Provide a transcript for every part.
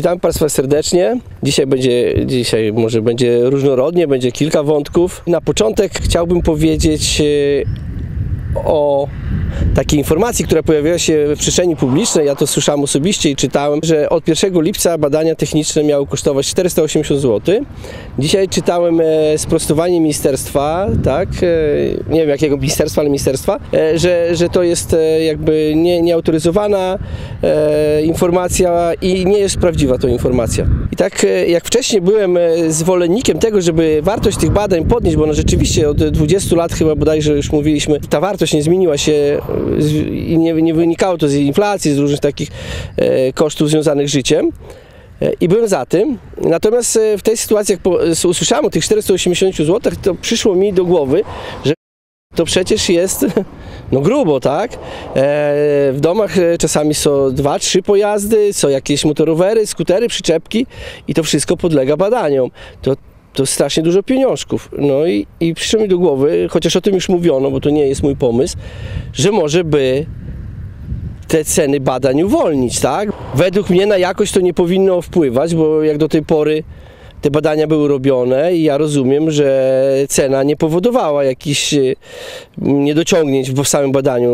Witam Państwa serdecznie. Dzisiaj będzie, dzisiaj może będzie różnorodnie, będzie kilka wątków. Na początek chciałbym powiedzieć e, o takiej informacji, która pojawiła się w przestrzeni publicznej. Ja to słyszałem osobiście i czytałem, że od 1 lipca badania techniczne miały kosztować 480 zł. Dzisiaj czytałem e, sprostowanie ministerstwa, tak, e, nie wiem jakiego ministerstwa, ale ministerstwa, e, że, że to jest jakby nie, nieautoryzowana informacja i nie jest prawdziwa to informacja. I tak jak wcześniej byłem zwolennikiem tego, żeby wartość tych badań podnieść, bo ona rzeczywiście od 20 lat chyba bodajże już mówiliśmy, ta wartość nie zmieniła się i nie, nie wynikało to z inflacji, z różnych takich e, kosztów związanych z życiem. E, I byłem za tym. Natomiast e, w tej sytuacji, jak usłyszałem o tych 480 zł, to przyszło mi do głowy, że to przecież jest no grubo, tak? W domach czasami są dwa, trzy pojazdy, są jakieś motorowery, skutery, przyczepki i to wszystko podlega badaniom. To, to strasznie dużo pieniążków. No i, i przyszło mi do głowy, chociaż o tym już mówiono, bo to nie jest mój pomysł, że może by te ceny badań uwolnić, tak? Według mnie na jakość to nie powinno wpływać, bo jak do tej pory te badania były robione i ja rozumiem, że cena nie powodowała jakichś e, niedociągnięć w samym badaniu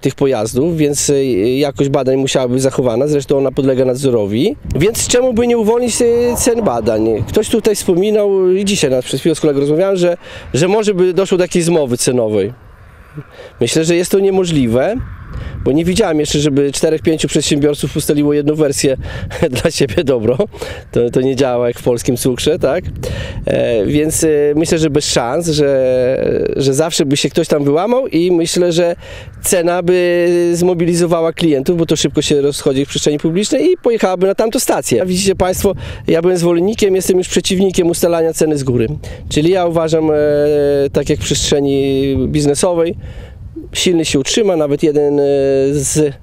tych pojazdów, więc e, jakość badań musiała być zachowana, zresztą ona podlega nadzorowi. Więc czemu by nie uwolnić e, cen badań? Ktoś tutaj wspominał i dzisiaj nawet przed chwilą z kolegą rozmawiałem, że, że może by doszło do jakiejś zmowy cenowej. Myślę, że jest to niemożliwe, bo nie widziałem jeszcze, żeby 4-5 przedsiębiorców ustaliło jedną wersję dla siebie dobro. To, to nie działa jak w polskim cukrze, tak? E, więc e, myślę, że bez szans, że, że zawsze by się ktoś tam wyłamał i myślę, że cena by zmobilizowała klientów, bo to szybko się rozchodzi w przestrzeni publicznej i pojechałaby na tamtą stację. Widzicie Państwo, ja byłem zwolennikiem, jestem już przeciwnikiem ustalania ceny z góry. Czyli ja uważam, e, tak jak w przestrzeni biznesowej, silny się utrzyma. Nawet jeden e, z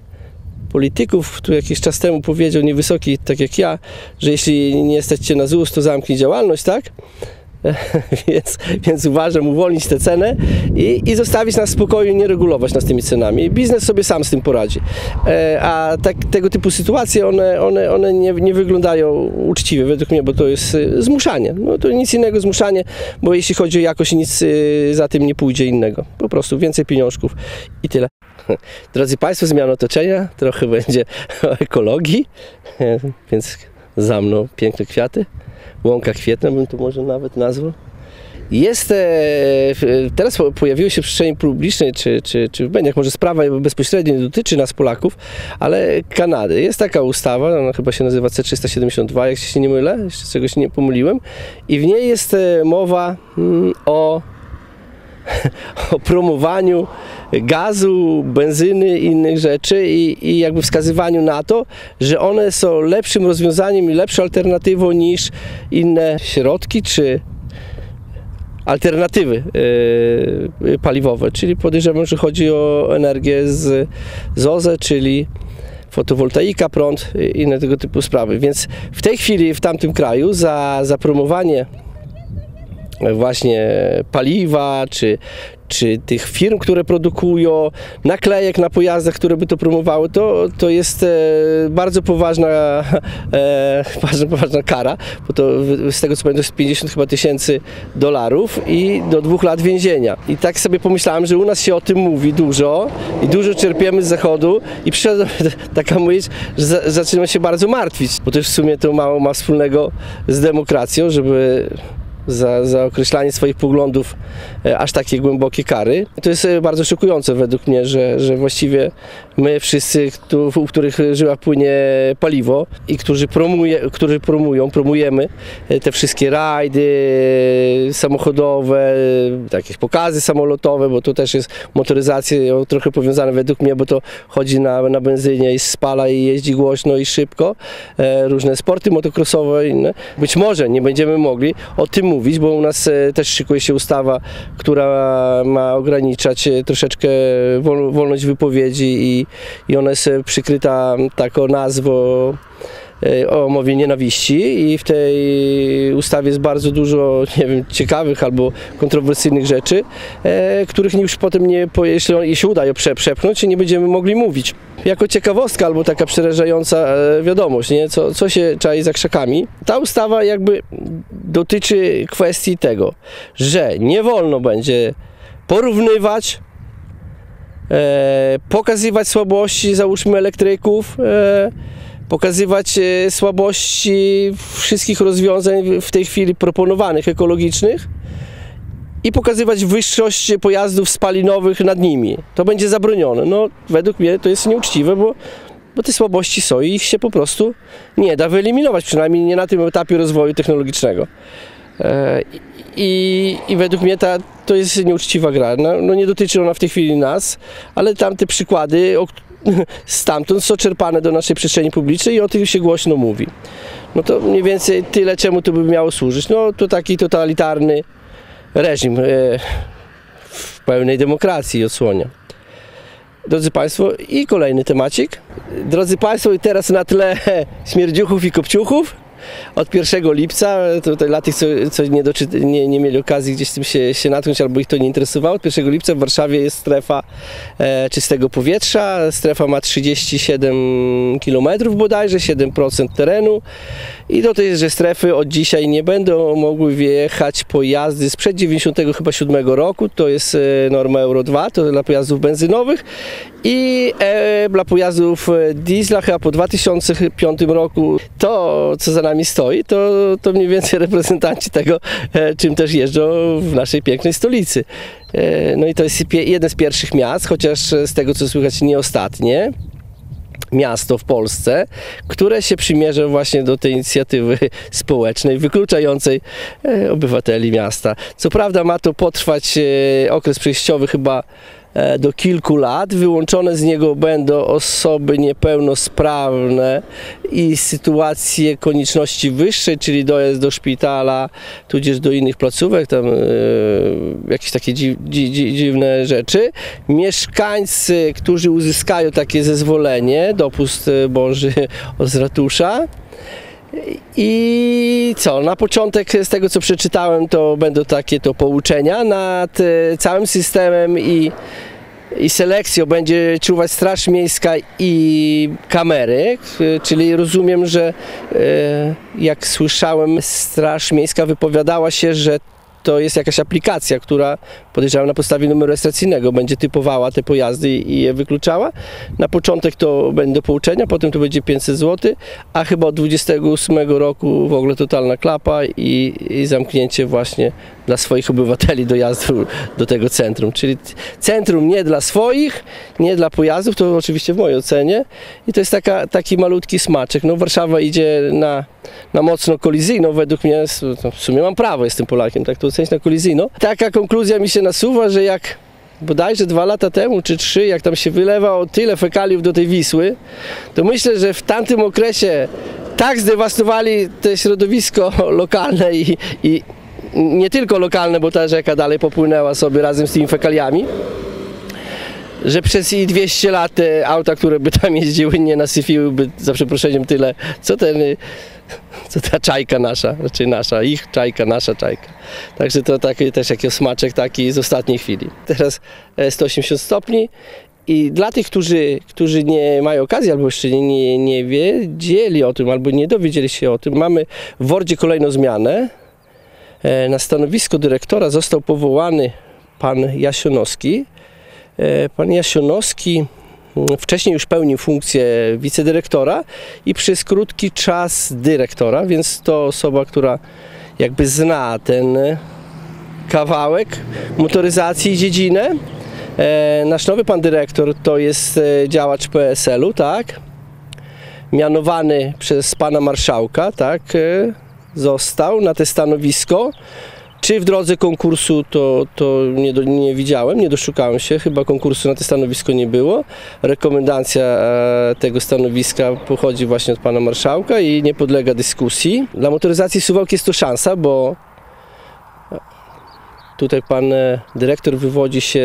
polityków, który jakiś czas temu powiedział, niewysoki, tak jak ja, że jeśli nie stać cię na ZUS, to zamknij działalność, tak? więc, więc uważam uwolnić tę cenę i, i zostawić nas w spokoju, nie regulować nas tymi cenami. Biznes sobie sam z tym poradzi. E, a tak, tego typu sytuacje, one, one, one nie, nie wyglądają uczciwie według mnie, bo to jest e, zmuszanie. No to nic innego zmuszanie, bo jeśli chodzi o jakość, nic e, za tym nie pójdzie innego. Po prostu więcej pieniążków i tyle. Drodzy Państwo, zmiana otoczenia, trochę będzie o ekologii, więc za mną piękne kwiaty. Łąka kwietna bym to może nawet nazwał. Jest, e, teraz po- pojawiły się w przestrzeni publicznej, czy, czy, czy w mediach, może sprawa bezpośrednio nie dotyczy nas Polaków, ale Kanady. Jest taka ustawa, ona chyba się nazywa C372, jak się nie mylę, jeszcze czegoś nie pomyliłem. I w niej jest e, mowa mm, o o promowaniu gazu, benzyny i innych rzeczy i, i jakby wskazywaniu na to, że one są lepszym rozwiązaniem i lepszą alternatywą niż inne środki czy alternatywy yy, paliwowe, czyli podejrzewam, że chodzi o energię z, z OZE, czyli fotowoltaika, prąd i inne tego typu sprawy. Więc w tej chwili w tamtym kraju za, za promowanie właśnie paliwa, czy, czy tych firm, które produkują, naklejek na pojazdach, które by to promowały, to, to jest e, bardzo poważna, e, bardzo poważna kara, bo to z tego co pamiętam jest 50 chyba tysięcy dolarów i do dwóch lat więzienia. I tak sobie pomyślałem, że u nas się o tym mówi dużo i dużo czerpiemy z zachodu i przyszedł taka myśl, że za, zaczynam się bardzo martwić, bo już w sumie to mało ma wspólnego z demokracją, żeby za, za określanie swoich poglądów e, aż takie głębokie kary. To jest e, bardzo szokujące według mnie, że, że właściwie my wszyscy, któ- u których żyła płynie paliwo i którzy, promuje, którzy promują, promujemy e, te wszystkie rajdy samochodowe, e, jakieś pokazy samolotowe, bo to też jest motoryzacja trochę powiązane według mnie, bo to chodzi na, na benzynie i spala i jeździ głośno i szybko. Różne sporty motocrossowe i inne. Być może nie będziemy mogli o tym mówić, bo u nas e, też szykuje się ustawa, która ma ograniczać e, troszeczkę wol, wolność wypowiedzi i, i ona jest e, przykryta taką nazwą o mowie nienawiści i w tej ustawie jest bardzo dużo, nie wiem, ciekawych albo kontrowersyjnych rzeczy, e, których już potem nie, jeśli on- jeśli uda je prze, przepchnąć, nie będziemy mogli mówić. Jako ciekawostka albo taka przerażająca e, wiadomość, nie? Co, co się czai za krzakami. Ta ustawa jakby dotyczy kwestii tego, że nie wolno będzie porównywać e, pokazywać słabości, załóżmy, elektryków, e, pokazywać e, słabości wszystkich rozwiązań w tej chwili proponowanych, ekologicznych i pokazywać wyższość pojazdów spalinowych nad nimi. To będzie zabronione. No, według mnie to jest nieuczciwe, bo, bo te słabości są i ich się po prostu nie da wyeliminować, przynajmniej nie na tym etapie rozwoju technologicznego. E, I, I według mnie ta, to jest nieuczciwa gra. No, no nie dotyczy ona w tej chwili nas, ale tamte przykłady o, stamtąd są czerpane do naszej przestrzeni publicznej i o tym się głośno mówi. No to mniej więcej tyle, czemu to by miało służyć. No to taki totalitarny reżim e, w pełnej demokracji odsłonia. Drodzy Państwo, i kolejny temacik. Drodzy Państwo, i teraz na tle śmierdziuchów i kopciuchów. Od 1 lipca, tutaj dla tych, co, co nie, nie, nie mieli okazji gdzieś z tym się, się natknąć albo ich to nie interesowało, od 1 lipca w Warszawie jest strefa e, czystego powietrza. Strefa ma 37 km bodajże, 7% terenu. I do tejże strefy od dzisiaj nie będą mogły wjechać pojazdy sprzed 90 chyba 7 roku, to jest e, norma Euro 2, to dla pojazdów benzynowych i e, dla pojazdów e, diesla chyba po 2005 roku to, co za nami stoi, to, to mniej więcej reprezentanci tego, e, czym też jeżdżą w naszej pięknej stolicy. E, no i to jest jeden z pierwszych miast, chociaż e, z tego co słychać nie ostatnie miasto w Polsce, które się przymierza właśnie do tej inicjatywy społecznej, wykluczającej obywateli miasta. Co prawda ma to potrwać okres przejściowy chyba do kilku lat. Wyłączone z niego będą osoby niepełnosprawne i sytuacje konieczności wyższej, czyli dojazd do szpitala, tudzież do innych placówek, tam e, jakieś takie dzi, dzi, dziwne rzeczy. Mieszkańcy, którzy uzyskają takie zezwolenie, dopust e, Boży z ratusza, i co, na początek z tego co przeczytałem, to będą takie to pouczenia nad e, całym systemem i, i selekcją. Będzie czuwać Straż Miejska i kamery, k- czyli rozumiem, że e, jak słyszałem, Straż Miejska wypowiadała się, że to jest jakaś aplikacja, która podejrzewam na podstawie numeru rejestracyjnego będzie typowała te pojazdy i je wykluczała. Na początek to będą pouczenia, potem to będzie 500 zł, a chyba od 28 roku w ogóle totalna klapa i, i zamknięcie właśnie dla swoich obywateli dojazdu do tego centrum. Czyli centrum nie dla swoich, nie dla pojazdów, to oczywiście w mojej ocenie. I to jest taka, taki malutki smaczek. No Warszawa idzie na, na mocno kolizyjną, według mnie, w sumie mam prawo, jestem Polakiem, tak to ocenić na kolizyjną. Taka konkluzja mi się nasuwa, że jak bodajże dwa lata temu, czy trzy, jak tam się wylewało tyle fekaliów do tej Wisły, to myślę, że w tamtym okresie tak zdewastowali te środowisko lokalne i, i nie tylko lokalne, bo ta rzeka dalej popłynęła sobie razem z tymi fekaliami, że przez i 200 lat te auta, które by tam jeździły, nie nasyfiłyby, za przeproszeniem, tyle, co ten, y, co ta czajka nasza, znaczy nasza, ich czajka, nasza czajka. Także to taki też jakiś smaczek taki z ostatniej chwili. Teraz e, 180 stopni i dla tych, którzy, którzy nie mają okazji albo jeszcze nie, nie, wiedzieli o tym, albo nie dowiedzieli się o tym, mamy w Wordzie kolejną zmianę. E, Na stanowisko dyrektora został powołany pan Jasionowski. E, Pan Jasionowski mm, wcześniej już pełnił funkcję wicedyrektora i przez krótki czas dyrektora, więc to osoba, która jakby zna ten kawałek motoryzacji i dziedzinę. E, Nasz nowy pan dyrektor to jest e, działacz PSL-u, tak? Mianowany przez pana marszałka, tak? e, Został na te stanowisko. Czy w drodze konkursu to, to nie, do, nie widziałem, nie doszukałem się, chyba konkursu na to stanowisko nie było. Rekomendacja e, tego stanowiska pochodzi właśnie od pana marszałka i nie podlega dyskusji. Dla motoryzacji Suwałki jest to szansa, bo tutaj pan e, dyrektor wywodzi się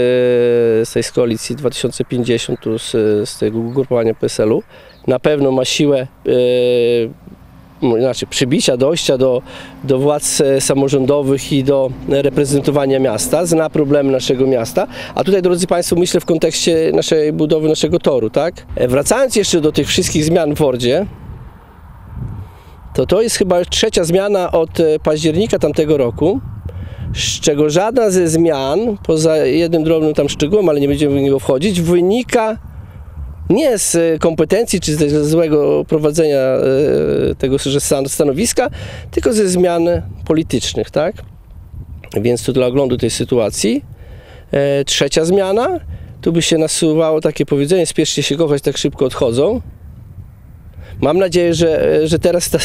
z tej koalicji 2050, tu z, z tego ugrupowania PSL-u. Na pewno ma siłę e, znaczy przybicia, dojścia do, do władz e, samorządowych i do reprezentowania miasta, zna problemy naszego miasta. A tutaj, drodzy Państwo, myślę w kontekście naszej budowy naszego toru, tak? E, Wracając jeszcze do tych wszystkich zmian w Wordzie, to to jest chyba trzecia zmiana od e, października tamtego roku, z czego żadna ze zmian, poza jednym drobnym tam szczegółem, ale nie będziemy w niego wchodzić, wynika nie z e, kompetencji czy ze złego prowadzenia e, tego stanowiska, tylko ze zmian politycznych, tak? Więc tu dla oglądu tej sytuacji. E, trzecia zmiana, tu by się nasuwało takie powiedzenie, spieszcie się kochać, tak szybko odchodzą. Mam nadzieję, że, że teraz ta,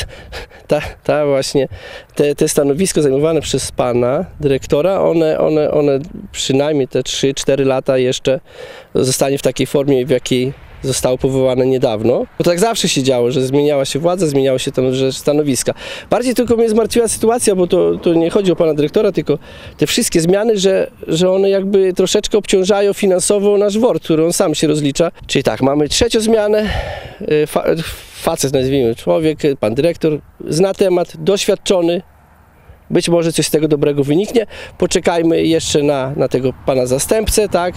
ta, ta właśnie te, te stanowisko zajmowane przez pana dyrektora, one, one, one przynajmniej te 3-4 lata jeszcze zostanie w takiej formie, w jakiej zostało powołane niedawno. Bo tak zawsze się działo, że zmieniała się władza, zmieniało się tam że stanowiska. Bardziej tylko mnie zmartwiła sytuacja, bo to, to nie chodzi o pana dyrektora, tylko te wszystkie zmiany, że, że one jakby troszeczkę obciążają finansowo nasz WORD, który on sam się rozlicza. Czyli tak, mamy trzecią zmianę, y, fa, facet nazwijmy, człowiek, pan dyrektor, zna temat, doświadczony, być może coś z tego dobrego wyniknie. Poczekajmy jeszcze na, na tego pana zastępcę, tak?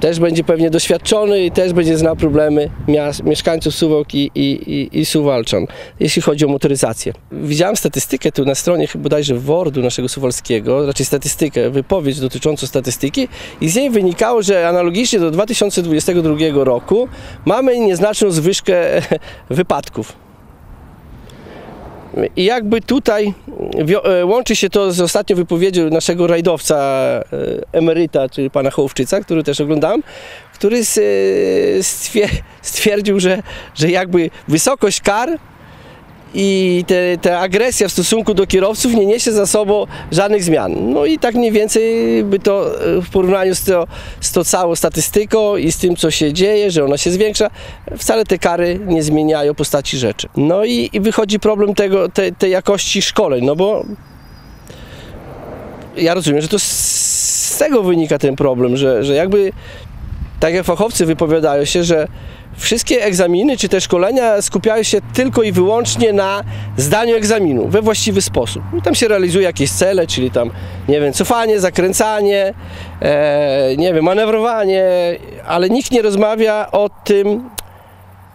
Też będzie pewnie doświadczony i też będzie znał problemy miast, mieszkańców Suwałk i, i, i, Suwalczan, jeśli chodzi o motoryzację. Widziałem statystykę tu na stronie bodajże WORD-u naszego suwalskiego, raczej statystykę, wypowiedź dotyczącą statystyki i z niej wynikało, że analogicznie do 2022 roku mamy nieznaczną zwyżkę wypadków. I jakby tutaj e, łączy się to z ostatnią wypowiedzią naszego rajdowca e, emeryta, czyli pana Hołowczyca, który też oglądałem, który e, stwier- stwierdził, że, że jakby wysokość kar i te, ta agresja w stosunku do kierowców nie niesie za sobą żadnych zmian. No i tak mniej więcej by to e, w porównaniu z, to, z tą całą statystyką i z tym, co się dzieje, że ona się zwiększa, wcale te kary nie zmieniają postaci rzeczy. No i, i wychodzi problem tego, te, tej jakości szkoleń, no bo ja rozumiem, że to z, tego wynika ten problem, że, że jakby tak jak fachowcy wypowiadają się, że wszystkie egzaminy czy te szkolenia skupiają się tylko i wyłącznie na zdaniu egzaminu we właściwy sposób. I tam się realizuje jakieś cele, czyli tam, nie wiem, cofanie, zakręcanie, e, nie wiem, manewrowanie, ale nikt nie rozmawia o tym,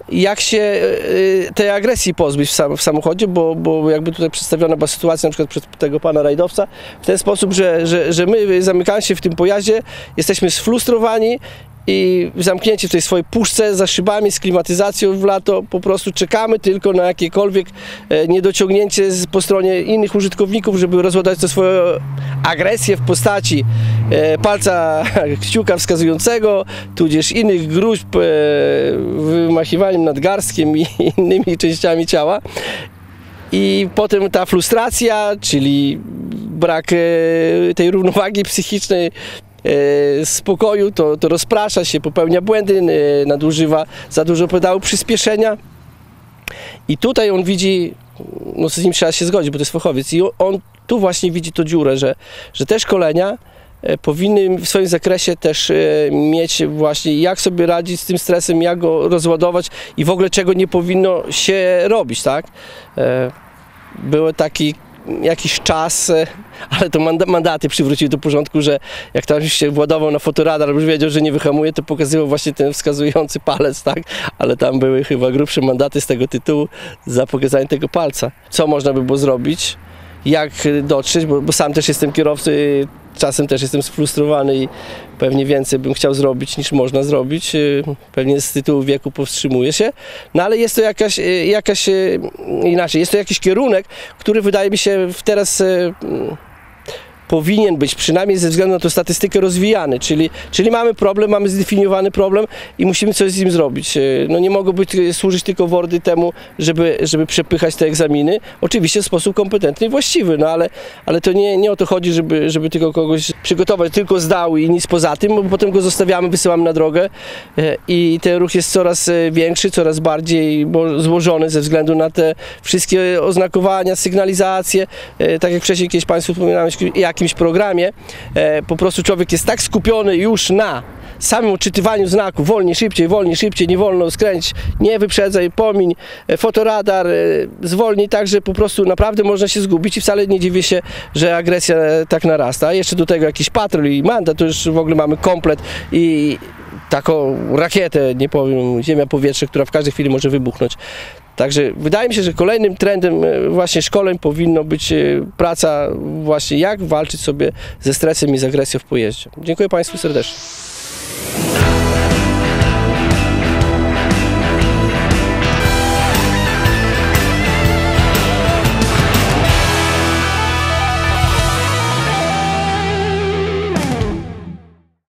jak się e, tej agresji pozbyć w, sam, w samochodzie, bo, bo jakby tutaj przedstawiona była sytuacja na przykład przez tego pana rajdowca w ten sposób, że, że, że my zamykając się w tym pojaździe jesteśmy sfrustrowani i zamknięci w tej swojej puszce za szybami z klimatyzacją w lato po prostu czekamy tylko na jakiekolwiek e, niedociągnięcie po stronie innych użytkowników, żeby rozładować tę swoją agresję w postaci e, palca kciuka wskazującego, tudzież innych gruźb e, wymachiwaniem nadgarstkiem i innymi częściami ciała. I potem ta frustracja, czyli brak e, tej równowagi psychicznej, e, spokoju, to, to rozprasza się, popełnia błędy, e, nadużywa za dużo pedału przyspieszenia. I tutaj on widzi, no z nim trzeba się zgodzić, bo to jest fachowiec, i on, tu właśnie widzi to dziurę, że, że te szkolenia e, powinny w swoim zakresie też e, mieć właśnie jak sobie radzić z tym stresem, jak go rozładować i w ogóle czego nie powinno się robić, tak? E, Był taki jakiś czas, e, ale to manda- mandaty przywróciły do porządku, że jak tam się władował na fotoradar, już wiedział, że nie wyhamuje, to pokazywał właśnie ten wskazujący palec, tak? Ale tam były chyba grubsze mandaty z tego tytułu za pokazanie tego palca. Co można by było zrobić? Jak dotrzeć, bo, bo sam też jestem kierowcą, i czasem też jestem sfrustrowany i pewnie więcej bym chciał zrobić niż można zrobić. y, Pewnie z tytułu wieku powstrzymuję się. No ale jest to jakaś, y, jakaś y, inaczej, jest to jakiś kierunek, który wydaje mi się teraz powinien być przynajmniej ze względu na tą statystykę rozwijany, czyli, czyli mamy problem, mamy zdefiniowany problem i musimy coś z nim zrobić. Y, No nie mogą być, służyć tylko wordy temu, żeby, żeby przepychać te egzaminy, oczywiście w sposób kompetentny i właściwy, no ale, ale to nie, nie o to chodzi, żeby, żeby tylko kogoś przygotować, tylko zdał i nic poza tym, bo potem go zostawiamy, wysyłamy na drogę y, i ten ruch jest coraz y, większy, coraz bardziej złożony ze względu na te wszystkie oznakowania, sygnalizacje, e, tak jak wcześniej kiedyś Państwu wspominałem o jakimś programie, e, po prostu człowiek jest tak skupiony już na samym odczytywaniu znaków, wolniej, szybciej, wolniej, szybciej, nie wolno, skręć, nie wyprzedzaj, pomiń, e, fotoradar, e, zwolnij tak, że po prostu naprawdę można się zgubić i wcale nie dziwię się, że agresja tak narasta. Jeszcze do tego jakiś patrol i mandat, to już w ogóle mamy komplet i taką rakietę, nie powiem, ziemia-powietrze, która w każdej chwili może wybuchnąć. Także wydaje mi się, że kolejnym trendem e, właśnie szkoleń powinno być e, praca właśnie jak walczyć sobie ze stresem i z agresją w pojeździe. Dziękuję Państwu serdecznie.